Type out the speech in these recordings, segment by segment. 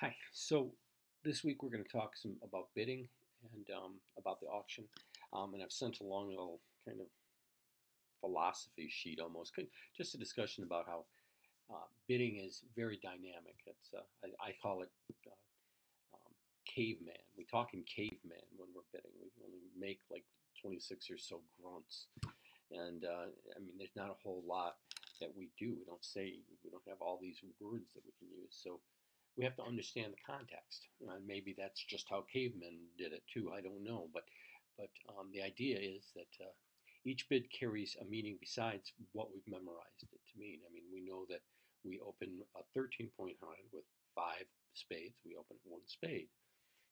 Hi. So this week we're going to talk some about bidding and um, about the auction. Um, and I've sent along a little kind of philosophy sheet almost, just a discussion about how uh, bidding is very dynamic. It's uh, I, I, call it uh, um, caveman. We talk in caveman when we're bidding. We only make like 26 or so grunts, and uh, I mean there's not a whole lot that we do. We don't say we don't have all these words that we can use. So we have to understand the context. And maybe that's just how cavemen did it too. I don't know, but but um, the idea is that uh, each bid carries a meaning besides what we've memorized it to mean. I mean, we know that we open a 13 point hand with five spades. We open one spade.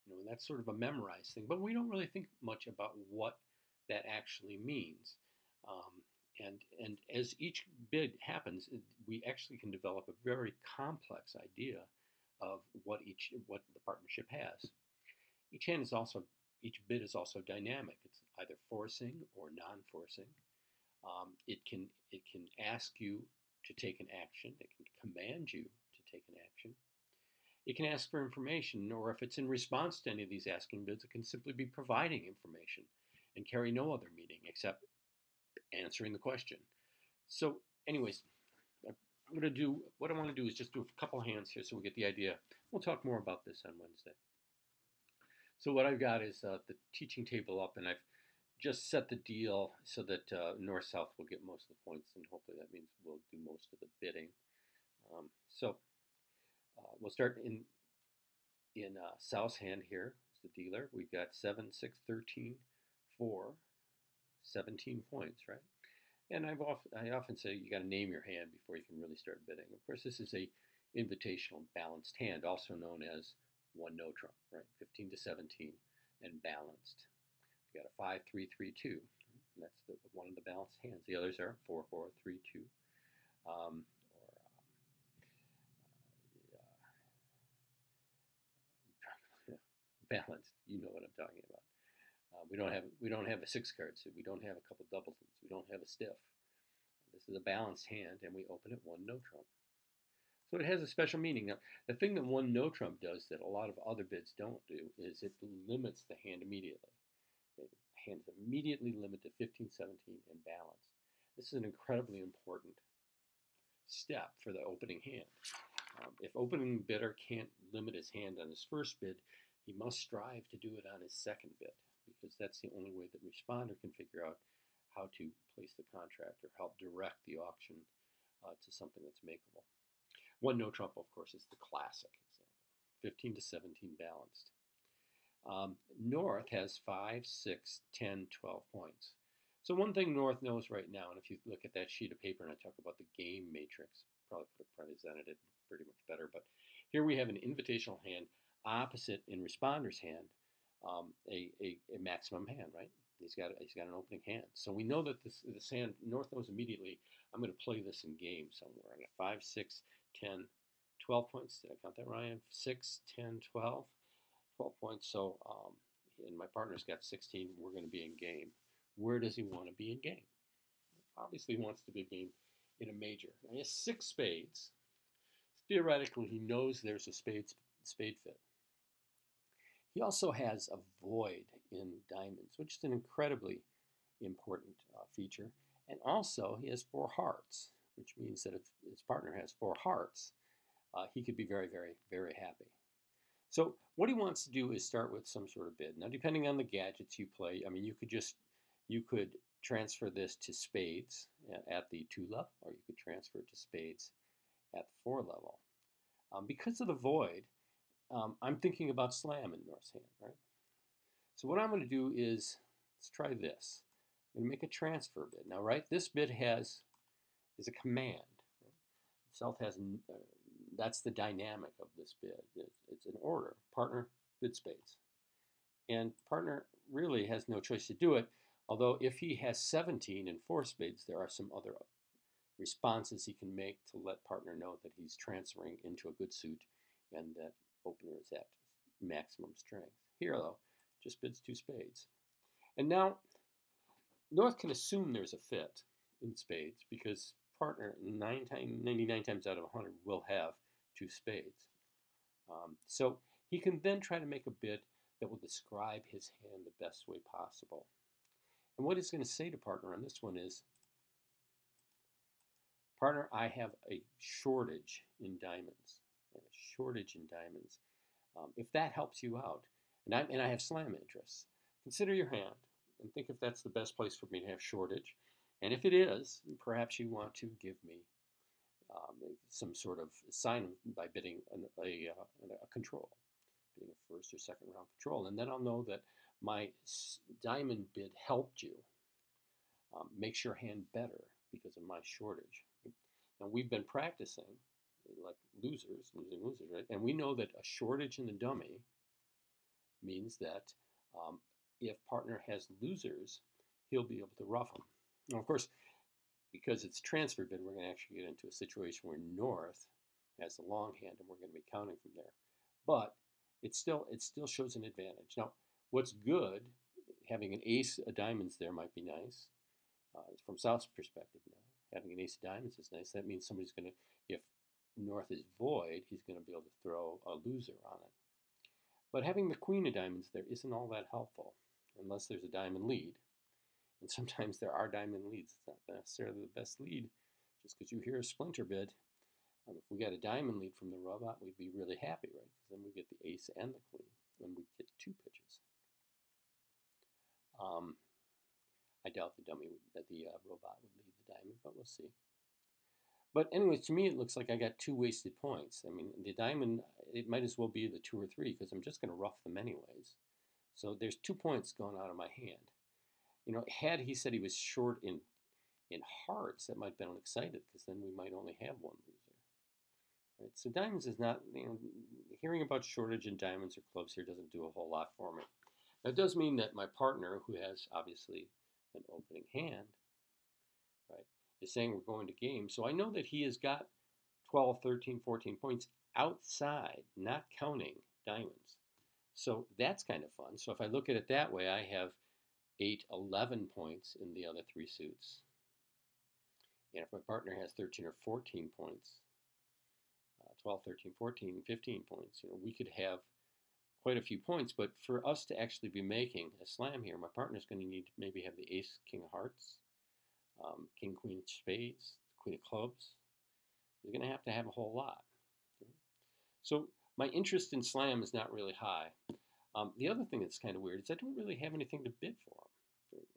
You know, and that's sort of a memorized thing, but we don't really think much about what that actually means. Um, and and as each bid happens, we actually can develop a very complex idea of what each what the partnership has. Each hand is also each bid is also dynamic. It's either forcing or non-forcing. Um, it can it can ask you to take an action. It can command you to take an action. It can ask for information, or if it's in response to any of these asking bids, it can simply be providing information and carry no other meaning except answering the question. So, anyways, I'm going to do, what I want to do is just do a couple hands here so we get the idea. We'll talk more about this on Wednesday. So what I've got is uh, the teaching table up and I've just set the deal so that uh, North-South will get most of the points and hopefully that means we'll do most of the bidding. Um, so uh, we'll start in in uh, South's hand here is the dealer. We've got 7, 6, 13, 4, 17 points, right? And I've often, I often say you got to name your hand before you can really start bidding. Of course, this is a invitational balanced hand, also known as one no trump, right? 15 to 17 and balanced. We got a 5 3 3 2. That's the, one of the balanced hands. The others are 4 4 3 2. Um, or uh, uh, balanced. You know what I'm talking about. Uh, we don't have we don't have a six card suit. We don't have a couple doubletons. We don't have a stiff. This is a balanced hand, and we open it one no trump. So it has a special meaning. Now, the thing that one no trump does that a lot of other bids don't do is it limits the hand immediately. Okay? Hands immediately limit to 15, 17, and balanced. This is an incredibly important step for the opening hand. Um, if opening bidder can't limit his hand on his first bid, he must strive to do it on his second bid because that's the only way that responder can figure out how to place the contract or help direct the auction uh, to something that's makeable. One no trump, of course, is the classic example 15 to 17 balanced. Um, North has 5, 6, 10, 12 points. So, one thing North knows right now, and if you look at that sheet of paper and I talk about the game matrix, probably could have presented it pretty much better, but here we have an invitational hand opposite in responder's hand um, a, a, a, maximum hand, right? He's got he's got an opening hand, so we know that this this hand North knows immediately. I'm going to play this in game somewhere. I got five, six, 10, 12 points. Did I count that, Ryan? 6, 10, 12. 12 points. So, um, and my partner's got 16. We're going to be in game. Where does he want to be in game? Obviously, he wants to be in game in a major. he has six spades. Theoretically, he knows there's a spade, spade fit. He also has a void in diamonds, which is an incredibly important uh, feature. And also, he has four hearts, which means that if his partner has four hearts, uh, he could be very, very, very happy. So what he wants to do is start with some sort of bid. Now, depending on the gadgets you play, I mean, you could just, you could transfer this to spades at the two level, or you could transfer it to spades at the four level. Um, because of the void, um, I'm thinking about slam in North's hand, right? So what I'm going to do is, let's try this. I'm going to make a transfer bid. Now, right, this bid has, is a command. Right? South has, uh, that's the dynamic of this bid. It's, it's an order, partner, bid spades. And partner really has no choice to do it, although if he has 17 and four spades, there are some other responses he can make to let partner know that he's transferring into a good suit and that opener is at maximum strength. Here, though, just bids two spades. And now, North can assume there's a fit in spades because partner nine time, 99 times out of 100 will have two spades. Um, so he can then try to make a bid that will describe his hand the best way possible. And what he's going to say to partner on this one is, partner, I have a shortage in diamonds. Have a shortage in diamonds. Um, if that helps you out, and I, and I have slam interests, consider your hand and think if that's the best place for me to have shortage. And if it is, perhaps you want to give me um, some sort of sign by bidding an, a, uh, a control, bidding a first or second round control. And then I'll know that my diamond bid helped you. Um, makes your hand better because of my shortage. Now we've been practicing like losers, losing losers, right? And we know that a shortage in the dummy means that um, if partner has losers, he'll be able to ruff them. Now, of course, because it's transfer bid, we're going to actually get into a situation where North has the long hand, and we're going to be counting from there. But it still it still shows an advantage. Now, what's good, having an ace of diamonds there might be nice. Uh, from South's perspective now, having an ace of diamonds is nice. That means somebody's going to, North is void, he's going to be able to throw a loser on it. But having the queen of diamonds there isn't all that helpful unless there's a diamond lead. And sometimes there are diamond leads. It's not necessarily the best lead just because you hear a splinter bid. Um, if we got a diamond lead from the robot, we'd be really happy, right? Because then we get the ace and the queen, and we'd get two pitches. Um, I doubt the dummy would, that the uh, robot would lead the diamond, but we'll see. But anyway, to me, it looks like I got two wasted points. I mean, the diamond, it might as well be the two or three because I'm just going to ruff them anyways. So there's two points going out of my hand. You know, had he said he was short in in hearts, that might have been excited because then we might only have one loser. Right? So diamonds is not, you know, hearing about shortage in diamonds or clubs here doesn't do a whole lot for me. Now, it does mean that my partner, who has obviously an opening hand, right, is saying we're going to game. So I know that he has got 12, 13, 14 points outside, not counting diamonds. So that's kind of fun. So if I look at it that way, I have 8, 11 points in the other three suits. And if my partner has 13 or 14 points, uh, 12, 13, 14, 15 points, you know, we could have quite a few points. But for us to actually be making a slam here, my partner's going to need to maybe have the ace, king of hearts, um, king, queen of spades, queen of clubs. He's going to have to have a whole lot. So my interest in slam is not really high. Um, the other thing that's kind of weird is I don't really have anything to bid for.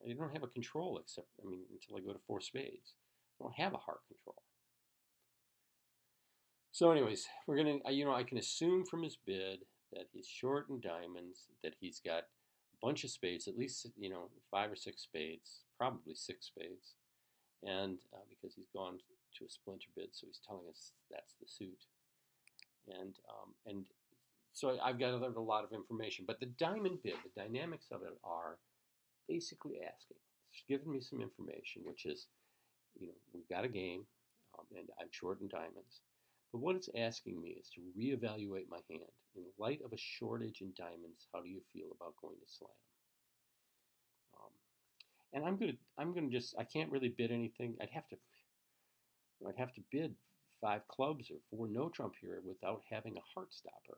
I don't have a control except, I mean, until I go to four spades. I don't have a heart control. So anyways, we're going to, you know, I can assume from his bid that he's short in diamonds, that he's got a bunch of spades, at least, you know, five or six spades, probably six spades. And uh, because he's gone to a splinter bid, so he's telling us that's the suit. And, um, and so I've gathered a lot of information. But the diamond bid, the dynamics of it are basically asking. It's given me some information, which is, you know, we've got a game, um, and I'm short in diamonds. But what it's asking me is to reevaluate my hand. In light of a shortage in diamonds, how do you feel about going to slam? And I'm gonna, I'm gonna just, I can't really bid anything. I'd have to, I'd have to bid five clubs or four no trump here without having a heart stopper.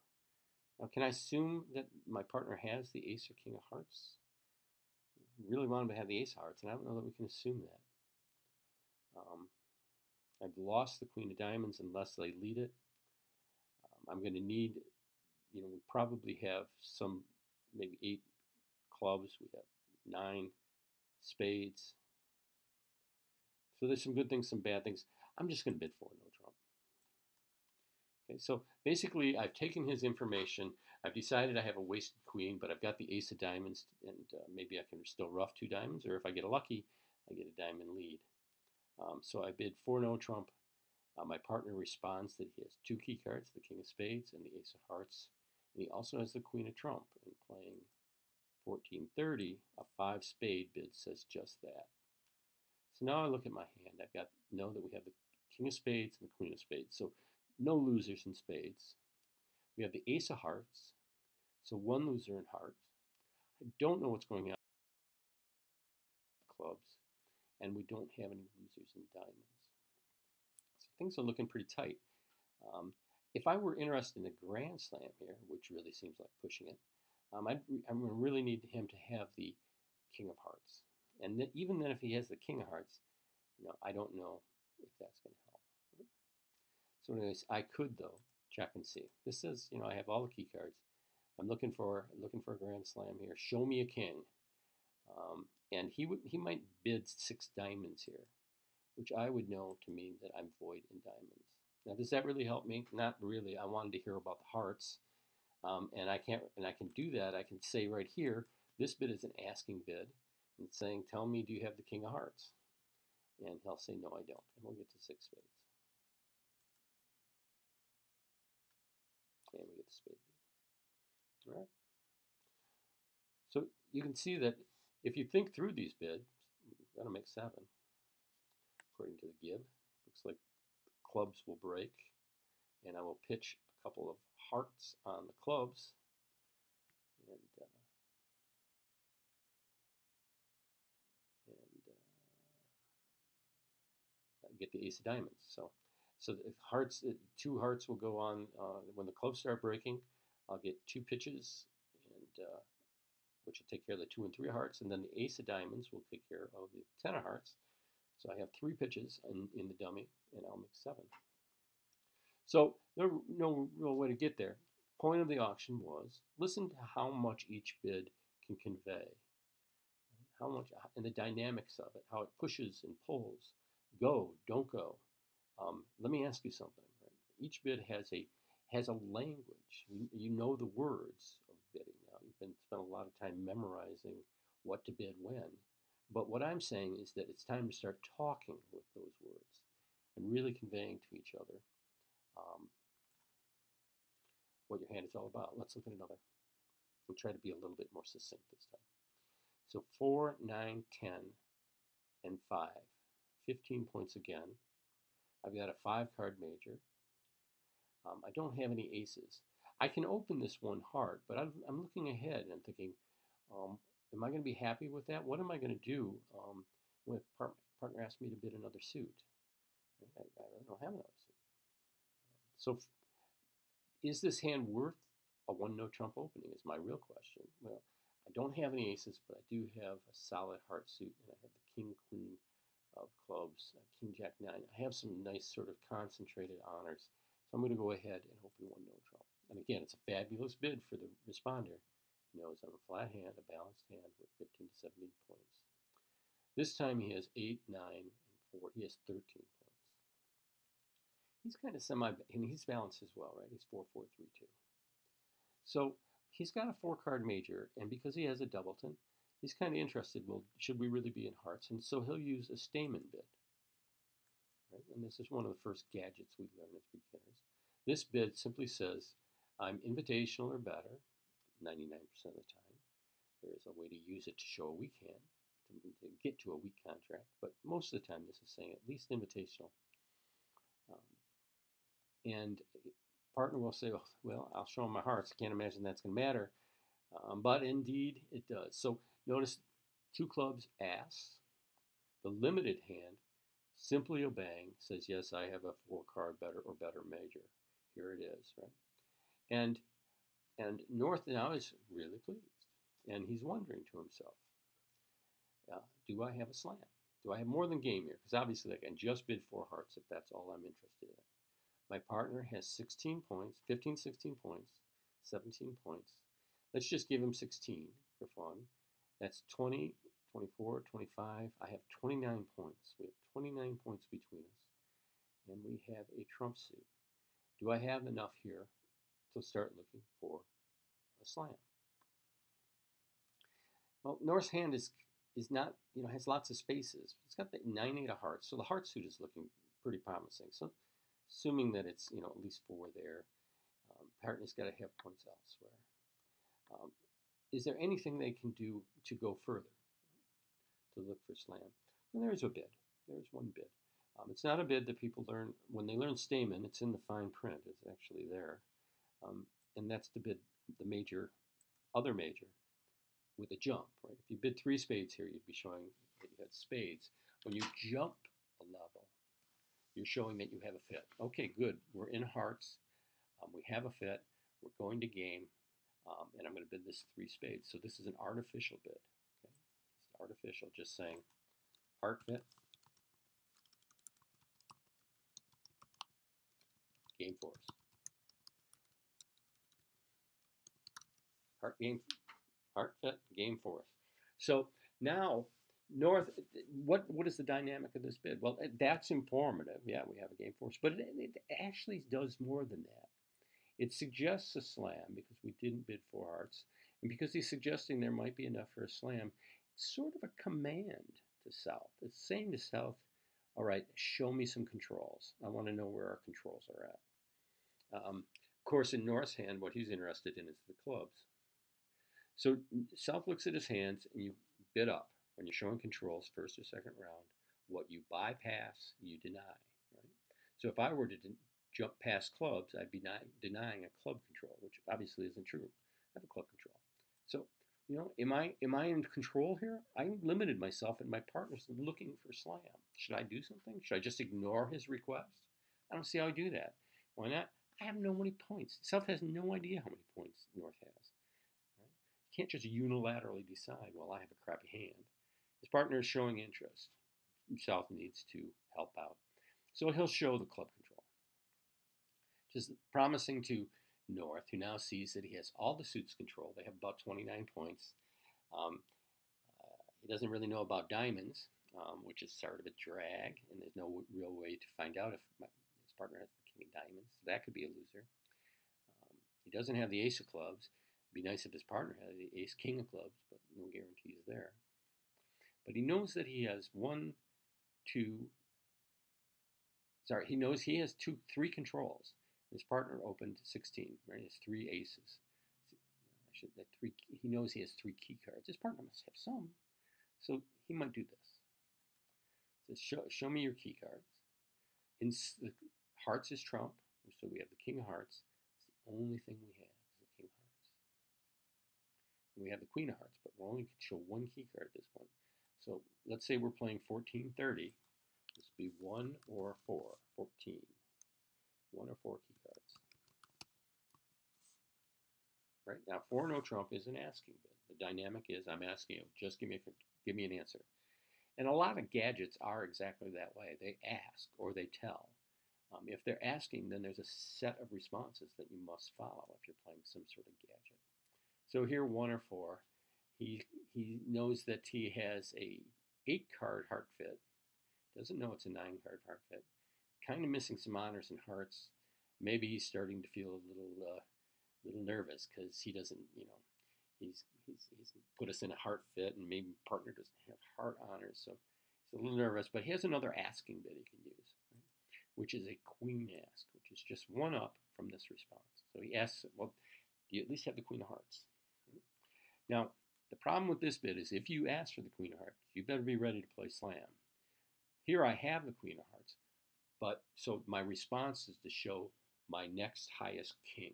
Now, can I assume that my partner has the ace or king of hearts? Really want him to have the ace of hearts, and I don't know that we can assume that. Um, I've lost the queen of diamonds unless they lead it. Um, I'm going to need, you know, we probably have some, maybe eight clubs. We have nine spades. So there's some good things, some bad things. I'm just going to bid four no trump. Okay, so basically I've taken his information, I've decided I have a wasted queen, but I've got the ace of diamonds, and uh, maybe I can still ruff two diamonds, or if I get a lucky, I get a diamond lead. Um, so I bid four no trump. Uh, my partner responds that he has two key cards, the king of spades and the ace of hearts, and he also has the queen of trump, and playing 1430, a five spade bid says just that. So now I look at my hand, I've got, know that we have the king of spades and the queen of spades. So no losers in spades. We have the ace of hearts, so one loser in hearts. I don't know what's going on clubs, and we don't have any losers in diamonds. So things are looking pretty tight. Um, if I were interested in a grand slam here, which really seems like pushing it, um, to really need him to have the king of hearts. And then, even then, if he has the king of hearts, you know, I don't know if that's going to help. So anyways, I could, though, check and see. This says, you know, I have all the key cards. I'm looking for looking for a grand slam here. Show me a king. Um, and he would he might bid six diamonds here, which I would know to mean that I'm void in diamonds. Now, does that really help me? Not really. I wanted to hear about the hearts, um, and I can't. And I can do that. I can say right here, this bid is an asking bid, and saying, "Tell me, do you have the king of hearts?" And he'll say, "No, I don't." And we'll get to six spades. And we get the spade lead. All right. So you can see that if you think through these bids, to make seven, according to the give. Looks like clubs will break, and I will pitch a couple of hearts on the clubs, and uh, and uh, get the ace of diamonds. So, so the hearts, two hearts will go on uh, when the clubs start breaking. I'll get two pitches, and uh, which will take care of the two and three hearts, and then the ace of diamonds will take care of the ten of hearts. So I have three pitches in, in the dummy, and I'll make seven. So no, no real way to get there. Point of the auction was listen to how much each bid can convey, how much, and the dynamics of it, how it pushes and pulls. Go, don't go. Um, let me ask you something. Right? Each bid has a has a language. You, you know the words of bidding now. You've been spent a lot of time memorizing what to bid when. But what I'm saying is that it's time to start talking with those words and really conveying to each other um, what your hand is all about. Let's look at another. We'll try to be a little bit more succinct this time. So 4, 9, 10, and 5. 15 points again. I've got a 5 card major. Um, I don't have any aces. I can open this one heart, but I'm, I'm looking ahead and I'm thinking, um, am I going to be happy with that? What am I going to do um, when part, partner asks me to bid another suit? I, I really don't have another suit. So, is this hand worth a one no trump opening? Is my real question. Well, I don't have any aces, but I do have a solid heart suit, and I have the king queen of clubs, uh, king jack nine. I have some nice sort of concentrated honors. So I'm going to go ahead and open one no trump. And again, it's a fabulous bid for the responder. He knows I'm a flat hand, a balanced hand with 15 to 17 points. This time he has 8, 9, and 4. He has 13 points. He's kind of semi, and he's balanced as well, right? He's 4, 4, 3, 2. So he's got a four card major, and because he has a doubleton, he's kind of interested. Well, should we really be in hearts? And so he'll use a Stayman bid. Right? And this is one of the first gadgets we learn as beginners. This bid simply says, I'm invitational or better 99% of the time. There is a way to use it to show a weak hand, to, to get to a weak contract, but most of the time this is saying at least invitational. Um, and partner will say, well, I'll show him my hearts. I can't imagine that's going to matter. Um, but indeed, it does. So notice two clubs, ass. The limited hand simply obeying says, yes, I have a four card better or better major. Here it is, right? And and North now is really pleased, and he's wondering to himself, uh, do I have a slam? Do I have more than game here? Because obviously I can just bid four hearts if that's all I'm interested in. My partner has 16 points, 15, 16 points, 17 points. Let's just give him 16 for fun. That's 20, 24, 25. I have 29 points. We have 29 points between us. And we have a trump suit. Do I have enough here to start looking for a slam? Well, North's hand is is not, you know, has lots of spaces. It's got the 9 8 of hearts, so the heart suit is looking pretty promising. So, assuming that it's, you know, at least four there, um, partner's got to have points elsewhere. Um, is there anything they can do to go further? to look for slam. And there's a bid. There's one bid. Um, it's not a bid that people learn when they learn Stayman. It's in the fine print. It's actually there, um, and that's the bid, the major, other major, with a jump. Right. If you bid three spades here, you'd be showing that you had spades. When you jump a level, you're showing that you have a fit. Okay, good. We're in hearts. Um, we have a fit. We're going to game, um, and I'm going to bid this three spades. So this is an artificial bid. Okay? It's artificial, just saying heart fit, game force. Heart game, heart fit, game force. So now North, what what is the dynamic of this bid? Well, that's informative. Yeah, we have a game force, but it, it actually does more than that. It suggests a slam because we didn't bid four hearts, and because he's suggesting there might be enough for a slam. It's sort of a command to South. It's saying to South, all right, show me some controls. I want to know where our controls are at. Um, of course, in North's hand, what he's interested in is the clubs. So South looks at his hands, and you bid up when you're showing controls, first or second round. What you bypass, you deny. Right. So if I were to jump past clubs, I'd be denying a club control, which obviously isn't true. I have a club control. So you know, am I am I in control here? I limited myself, and my partner's looking for slam. Should I do something? Should I just ignore his request? I don't see how I do that. Why not? I have no many points. South has no idea how many points North has. Right? You can't just unilaterally decide, well, I have a crappy hand. His partner is showing interest. South needs to help out. So he'll show the club control. Just promising to North, who now sees that he has all the suits control. They have about 29 points. Um, uh, he doesn't really know about diamonds, um, which is sort of a drag, and there's no real way to find out if my, his partner has the king of diamonds. So that could be a loser. Um, he doesn't have the ace of clubs. It'd be nice if his partner had the ace king of clubs, but no guarantees there. But he knows that he has one, two, sorry, he knows he has two, three controls. His partner opened 16, right? He has three aces. I should, that three, he knows he has three key cards. His partner must have some. So he might do this. Says, show, show me your key cards. In the hearts is trump, so we have the king of hearts. It's the only thing we have is the king of hearts. And we have the queen of hearts, but we only can show one key card at this point. So let's say we're playing 1430. This would be 1 or 4, 14 one or four key cards. Right now, four no trump is an asking bid. The dynamic is I'm asking you, just give me a, give me an answer. And a lot of gadgets are exactly that way. They ask or they tell. Um, if they're asking, then there's a set of responses that you must follow if you're playing some sort of gadget. So here, one or four, he he knows that he has a eight card heart fit. Doesn't know it's a nine card heart fit kind of missing some honors and hearts. Maybe he's starting to feel a little uh, little nervous because he doesn't, you know, he's, he's he's put us in a heart fit, and maybe partner doesn't have heart honors, so he's a little nervous. But he has another asking bid he can use, right? which is a queen ask, which is just one up from this response. So he asks, well, do you at least have the queen of hearts? Now, the problem with this bid is if you ask for the queen of hearts, you better be ready to play slam. Here I have the queen of hearts, but so my response is to show my next highest king.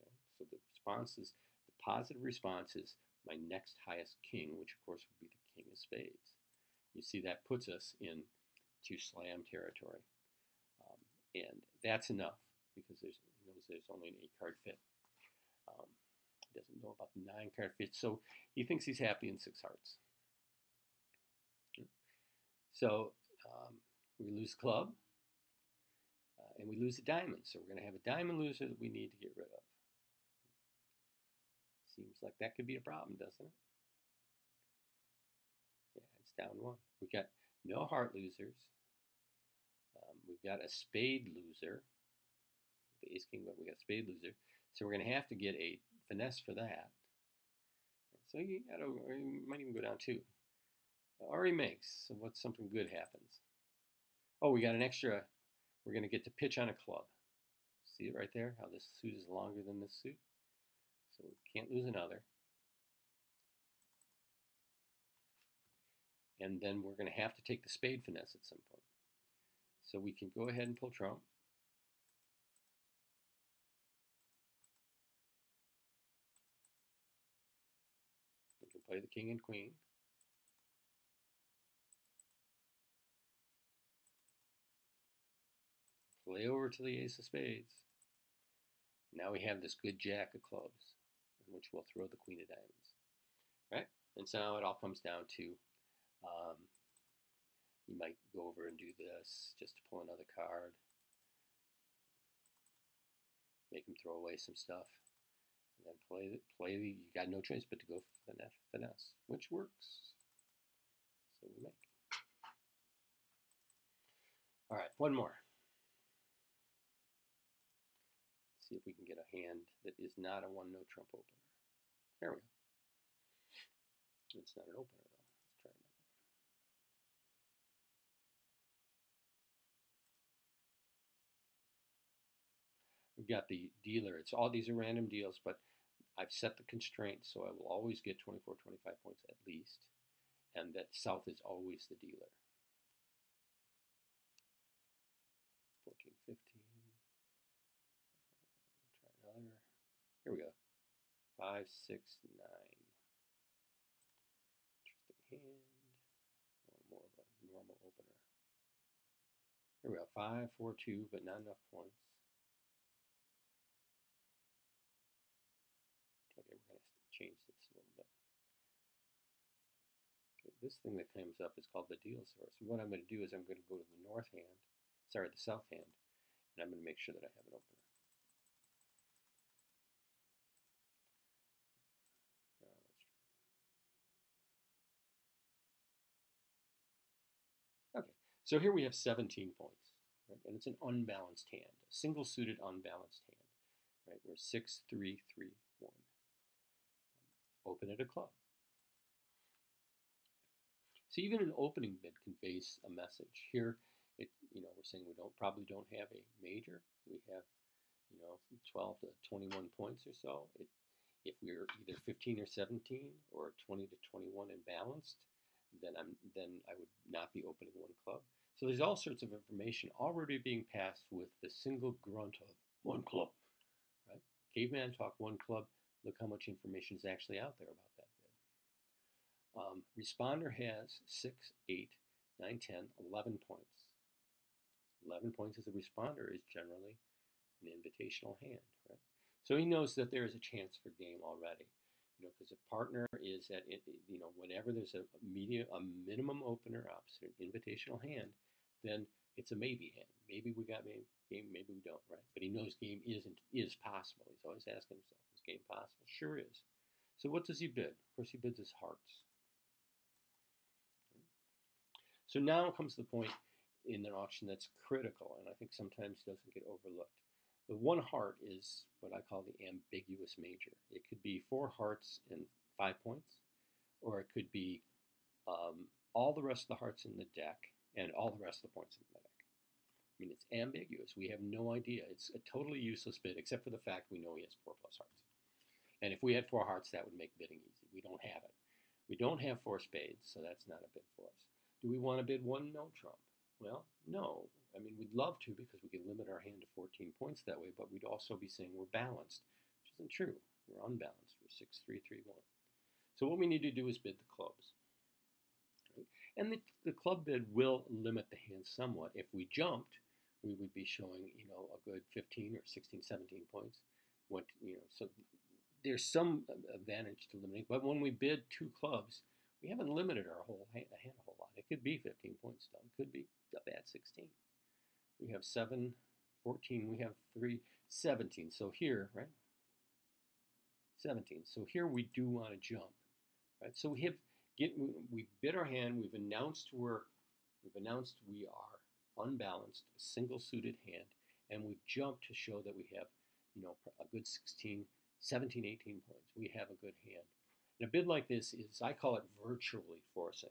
Okay? So the response is, the positive response is my next highest king, which of course would be the king of spades. You see that puts us in to slam territory. Um, and that's enough because there's, there's only an eight card fit. Um, he doesn't know about the nine card fit. So he thinks he's happy in six hearts. So um, we lose club, uh, and we lose a diamond. So we're going to have a diamond loser that we need to get rid of. Seems like that could be a problem, doesn't it? Yeah, it's down one. We got no heart losers. Um, we've got a spade loser. The ace king, but we got a spade loser. So we're going to have to get a finesse for that. So you got to, you might even go down two. Already makes. So what something good happens? Oh, we got an extra, we're going to get to pitch on a club. See it right there, how this suit is longer than this suit? So we can't lose another. And then we're going to have to take the spade finesse at some point. So we can go ahead and pull trump. Play the king and queen. play over to the ace of spades. Now we have this good jack of clubs, in which we'll throw the queen of diamonds. Right? And so now it all comes down to um, you might go over and do this just to pull another card. Make him throw away some stuff. And then play, the, play the, you got no choice but to go for the finesse, which works. So we make. All right, one more. see if we can get a hand that is not a one no trump opener. There we go. It's not an opener though. Let's try another one. We've got the dealer. It's all these are random deals, but I've set the constraint so I will always get 24, 25 points at least, and that south is always the dealer. 14, 15. Here we go. Five, six, nine. Interesting hand. One more of a normal opener. Here we go. Five, four, two, but not enough points. Okay, we're going to change this a little bit. Okay, this thing that comes up is called the deal source. And what I'm going to do is I'm going to go to the north hand, sorry, the south hand, and I'm going to make sure that I have an opener. Okay, so here we have 17 points, right? and it's an unbalanced hand, a single suited unbalanced hand, right? We're 6, 3, 3, 1. Open at a club. So even an opening bid conveys a message. Here, it you know we're saying we don't probably don't have a major. We have you know 12 to 21 points or so. It, if we're either 15 or 17 or 20 to 21 and balanced, then I'm then I would not be opening one club. So there's all sorts of information already being passed with the single grunt of one club, right? Caveman talk one club. Look how much information is actually out there about that bid. Um, responder has 6, 8, 9, 10, 11 points. 11 points as a responder is generally an invitational hand, right? So he knows that there is a chance for game already you know, because a partner is at, you know, whenever there's a media, a minimum opener opposite an invitational hand, then it's a maybe hand. Maybe we got game, maybe we don't, right? But he knows game isn't is possible. He's always asking himself, game possible? Sure is. So what does he bid? Of course, he bids his hearts. So now comes the point in an auction that's critical, and I think sometimes doesn't get overlooked. The one heart is what I call the ambiguous major. It could be four hearts and five points, or it could be um, all the rest of the hearts in the deck and all the rest of the points in the deck. I mean, it's ambiguous. We have no idea. It's a totally useless bid, except for the fact we know he has four plus hearts. And if we had four hearts, that would make bidding easy. We don't have it. We don't have four spades, so that's not a bid for us. Do we want to bid one no trump? Well, no. I mean, we'd love to because we could limit our hand to 14 points that way, but we'd also be saying we're balanced, which isn't true. We're unbalanced. We're 6 3 3 1. So what we need to do is bid the clubs. And the, the club bid will limit the hand somewhat. If we jumped, we would be showing, you know, a good 15 or 16, 17 points. What, you know, so there's some advantage to limiting. But when we bid two clubs, we haven't limited our whole hand, hand a whole lot. It could be 15 points still. It could be a bad 16. We have 7, 14. We have 3, 17. So here, right? 17. So here we do want to jump, right? So we have get we bid our hand. We've announced we're we've announced we are unbalanced, single suited hand, and we've jumped to show that we have you know a good 16, 17, 18 points. We have a good hand. And a bid like this is I call it virtually forcing.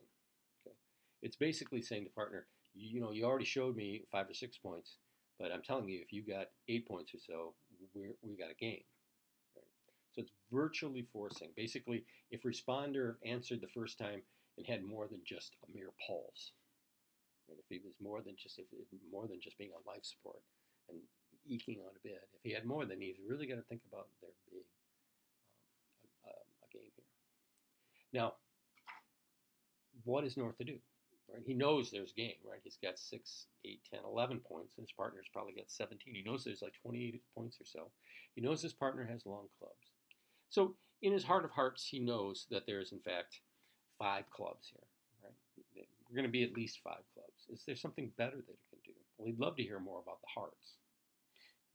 Okay, it's basically saying to partner, you, you know, you already showed me five or six points, but I'm telling you, if you got eight points or so, we we got a game. So it's virtually forcing. Basically, if responder answered the first time and had more than just a mere pulse, right? if he was more than just if more than just being on life support and eking out a bid, if he had more, then he's really got to think about there being um, a, a, a game here. Now, what is North to do? right? He knows there's game, right? He's got 6, 8, 10, 11 points, and his partner's probably got 17. He knows there's like 28 points or so. He knows his partner has long clubs. So in his heart of hearts, he knows that there's, in fact, five clubs here, right? We're going to be at least five clubs. Is there something better that he can do? Well, he'd love to hear more about the hearts.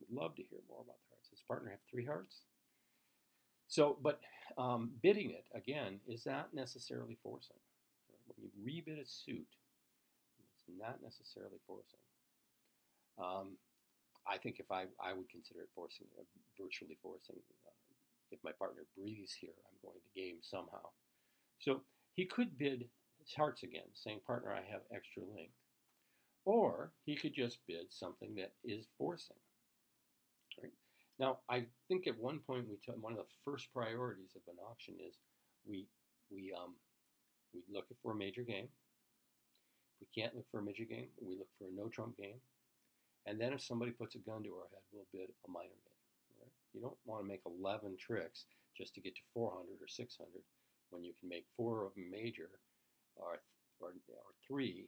Would love to hear more about the hearts. Does partner have three hearts? So, but um, bidding it again is not necessarily forcing. When you rebid a suit, it's not necessarily forcing. Um, I think if I, I would consider it forcing, uh, virtually forcing. Uh, if my partner breathes here, I'm going to game somehow. So he could bid his hearts again, saying, partner, I have extra length. Or he could just bid something that is forcing. Now, I think at one point we took one of the first priorities of an auction is we we um, we look for a major game. If we can't look for a major game, we look for a no trump game. And then if somebody puts a gun to our head, we'll bid a minor game. Right? You don't want to make 11 tricks just to get to 400 or 600 when you can make four of major or, or, or three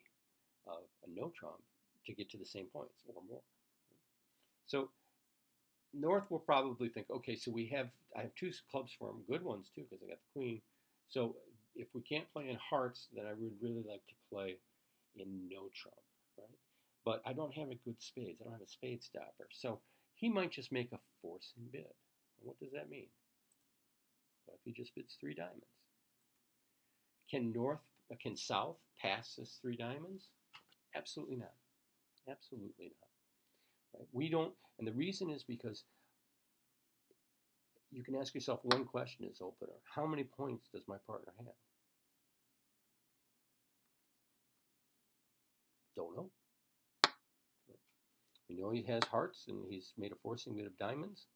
of a no trump to get to the same points or more. So North will probably think, okay, so we have I have two clubs for him, good ones too, because I got the queen. So if we can't play in hearts, then I would really like to play in no trump, right? But I don't have a good spades. I don't have a spade stopper. So he might just make a forcing bid. What does that mean? What if he just bids three diamonds? Can North, uh, can South pass this three diamonds? Absolutely not. Absolutely not. Right? We don't, and the reason is because you can ask yourself one question as opener. How many points does my partner have? Don't know. We know he has hearts and he's made a forcing bid of diamonds.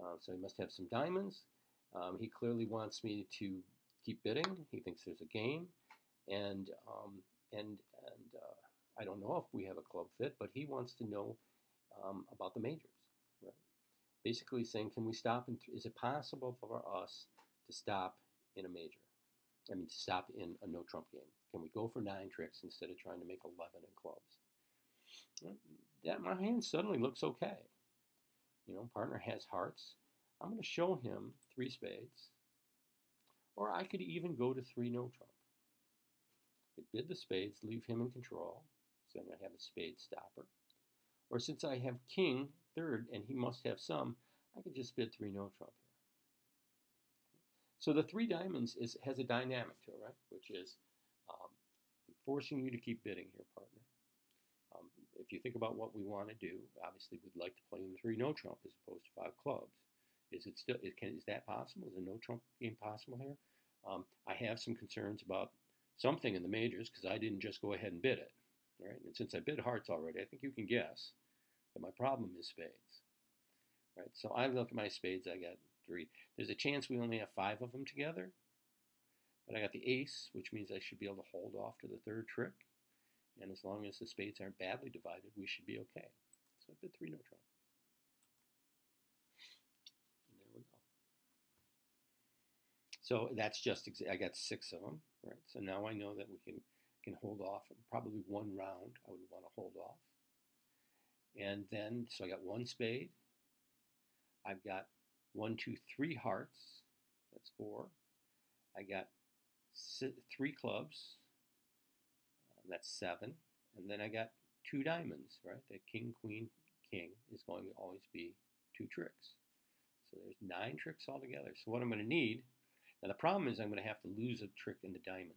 Uh, so he must have some diamonds. Um, he clearly wants me to keep bidding. He thinks there's a game. And, um, and, and uh, I don't know if we have a club fit, but he wants to know um, about the majors. Right? Basically saying, can we stop? And is it possible for us to stop in a major? I mean, to stop in a no trump game. Can we go for nine tricks instead of trying to make 11 in clubs? That my hand suddenly looks okay. You know, partner has hearts. I'm going to show him three spades. Or I could even go to three no trump. I bid the spades, leave him in control. Going to have a spade stopper. Or since I have king third and he must have some, I could just bid three no trump here. So the three diamonds is has a dynamic to it, right? Which is um, forcing you to keep bidding here, partner. Um, if you think about what we want to do, obviously we'd like to play in three no trump as opposed to five clubs. Is it still? Is, can, is that possible? Is a no trump game possible here? Um, I have some concerns about something in the majors because I didn't just go ahead and bid it, right? And since I bid hearts already, I think you can guess that my problem is spades, right? So I look at my spades. I got three. There's a chance we only have five of them together, but I got the ace, which means I should be able to hold off to the third trick. And as long as the spades aren't badly divided, we should be okay. So I bid three trump. And there we go. So that's just, I got six of them, right? So now I know that we can, can hold off probably one round I would want to hold off. And then, so I got one spade. I've got one, two, three hearts. That's four. I got three clubs. Uh, that's seven. And then I got two diamonds, right? The king, queen, king is going to always be two tricks. So there's nine tricks altogether. So what I'm going to need, now the problem is I'm going to have to lose a trick in the diamonds.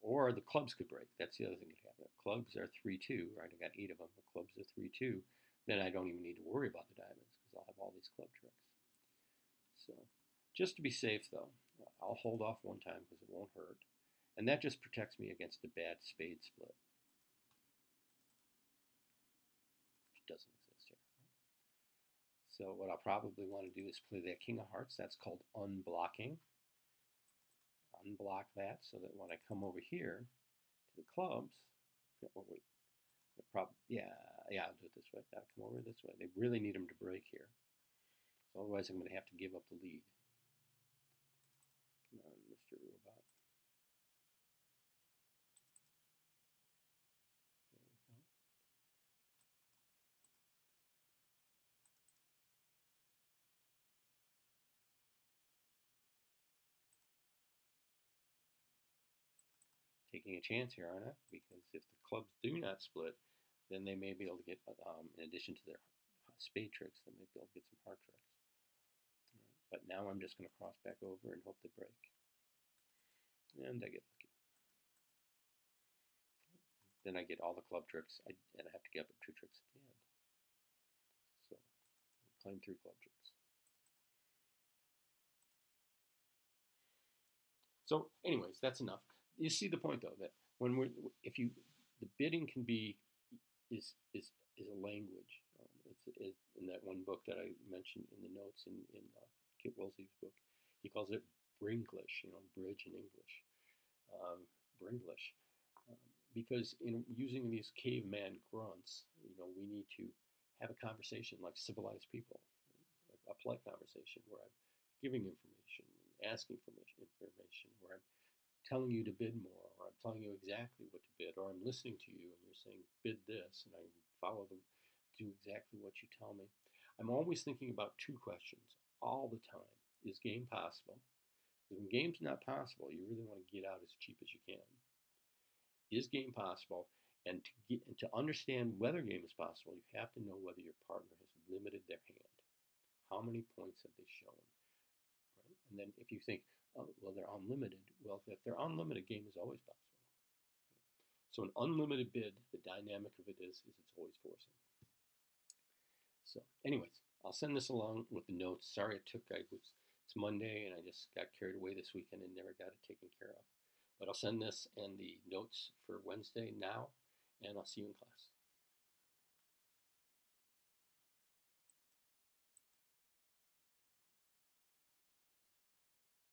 Or the clubs could break. That's the other thing that could happen. If clubs are 3-2, right? I got eight of them. The clubs are 3-2. Then I don't even need to worry about the diamonds because I'll have all these club tricks. So just to be safe, though, I'll hold off one time because it won't hurt. And that just protects me against a bad spade split. Which doesn't exist here. So what I'll probably want to do is play that king of hearts. That's called unblocking unblock that so that when I come over here to the clubs, oh wait, the prob yeah, yeah, I'll do it this way. Gotta come over this way. They really need them to break here. So otherwise I'm going to have to give up the lead. Come on, Mr. Robot. Taking a chance here, aren't I? Because if the clubs do not split, then they may be able to get, um, in addition to their spade tricks, they may be able to get some heart tricks. But now I'm just going to cross back over and hope they break. And I get lucky. Then I get all the club tricks, I, and I have to get up two tricks at the end. So, claim three club tricks. So, anyways, that's enough. You see the point, though, that when we're, if you, the bidding can be, is is is a language. Um, it's, it's, in that one book that I mentioned in the notes in in uh, Kit Woolsey's book. He calls it Bringlish, you know, bridge in English, um, Bringlish, um, because in using these caveman grunts, you know, we need to have a conversation like civilized people, a polite conversation where I'm giving information and asking for information, where I'm telling you to bid more, or I'm telling you exactly what to bid, or I'm listening to you and you're saying bid this, and I follow them, do exactly what you tell me. I'm always thinking about two questions all the time. Is game possible? Because when game's not possible, you really want to get out as cheap as you can. Is game possible? And to get and to understand whether game is possible, you have to know whether your partner has limited their hand. How many points have they shown? Right? And then if you think, oh, well, they're unlimited. Well, if they're unlimited, game is always possible. So an unlimited bid, the dynamic of it is, is it's always forcing. So, anyways, I'll send this along with the notes. Sorry it took, I was, it's Monday and I just got carried away this weekend and never got it taken care of. But I'll send this and the notes for Wednesday now, and I'll see you in class.